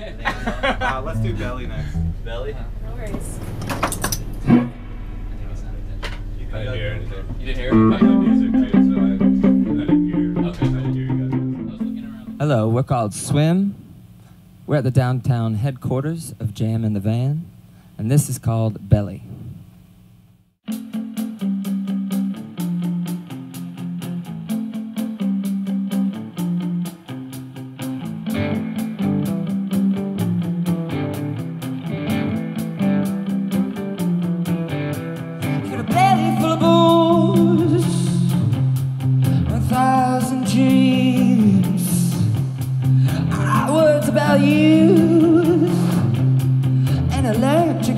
uh, let's do belly next. Belly? No worries. I didn't hear anything. You didn't hear I it? music too, so I, I didn't hear. Okay. I didn't hear you guys. I was looking around. Hello, we're called Swimm. We're at the downtown headquarters of Jam in the Van, and this is called Belly. dreams are words about you and electric.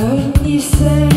Don't say